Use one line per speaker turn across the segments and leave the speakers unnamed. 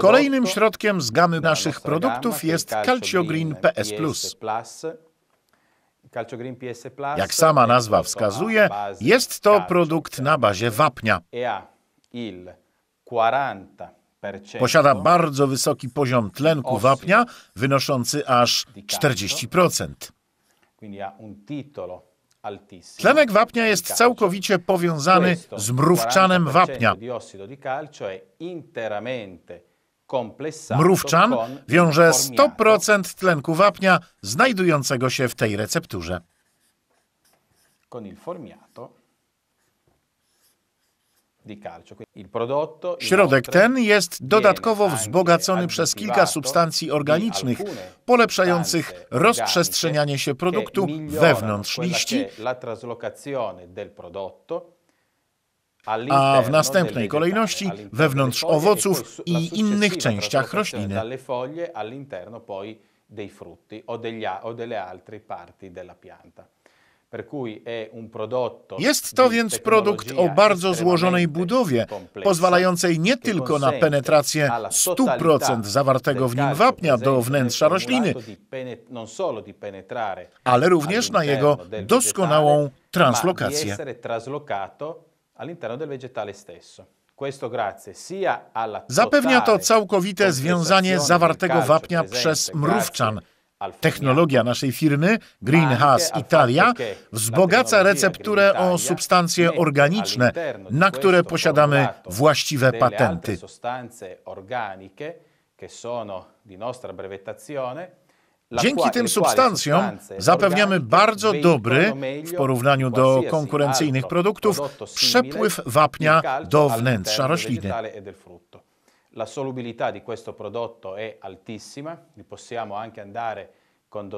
Kolejnym środkiem z gamy naszych produktów jest
Calcio
Green PS+.
Plus.
Jak sama nazwa wskazuje, jest to produkt na bazie wapnia.
e ha il 40%
Posiada bardzo wysoki poziom tlenku wapnia, wynoszący aż 40%. Tlenek wapnia jest całkowicie powiązany z mrówczanem
40%
wapnia. Mrówczan wiąże
formiato
100% tlenku wapnia znajdującego się w tej recepturze.
con il formiato di calcio. Quindi il prodotto
Środek ten jest dodatkowo wzbogacony przez kilka substancji organicznych, polepszających rozprzestrzenianie się produktu wewnątrz liści, a w następnej kolejności wewnątrz owoców
e la
i innych częściach rośliny.
dalle foglie all'interno poi dei frutti o, degli a- o delle altre parti della pianta.
Jest to więc produkt o bardzo złożonej budowie, pozwalającej nie tylko na penetrację
alla
100%
totalità
zawartego w nim wapnia do wnętrza rośliny, ale również na jego doskonałą translokację. Zapewnia to całkowite związanie zawartego wapnia przez mrówczan. Technologia naszej firmy, Greenhouse Italia, wzbogaca recepturę o substancje organiczne, na które posiadamy właściwe patenty. Dzięki tym substancjom zapewniamy bardzo dobry, w porównaniu do konkurencyjnych produktów, przepływ wapnia do wnętrza rośliny.
La solubilità di questo prodotto è altissima, possiamo anche andare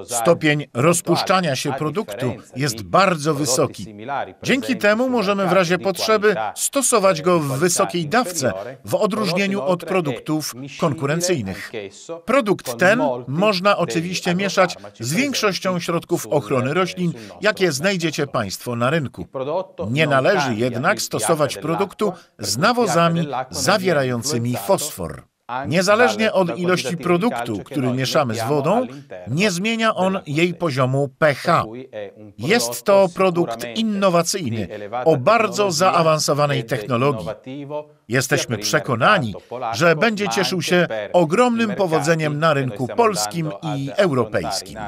Stopień rozpuszczania się produktu jest bardzo wysoki. Dzięki temu możemy w razie potrzeby stosować go w wysokiej dawce, w odróżnieniu od produktów konkurencyjnych. Produkt ten można oczywiście mieszać z większością środków ochrony roślin, jakie znajdziecie Państwo na rynku. Nie należy jednak stosować produktu z nawozami zawierającymi fosfor. Niezależnie od ilości produktu, który mieszamy z wodą,
all'interno
nie zmienia on jej poziomu pH.
Un
Jest to produkt innowacyjny, o bardzo zaawansowanej technologii. Jesteśmy przekonani, że będzie cieszył się ogromnym powodzeniem na rynku polskim i europejskim.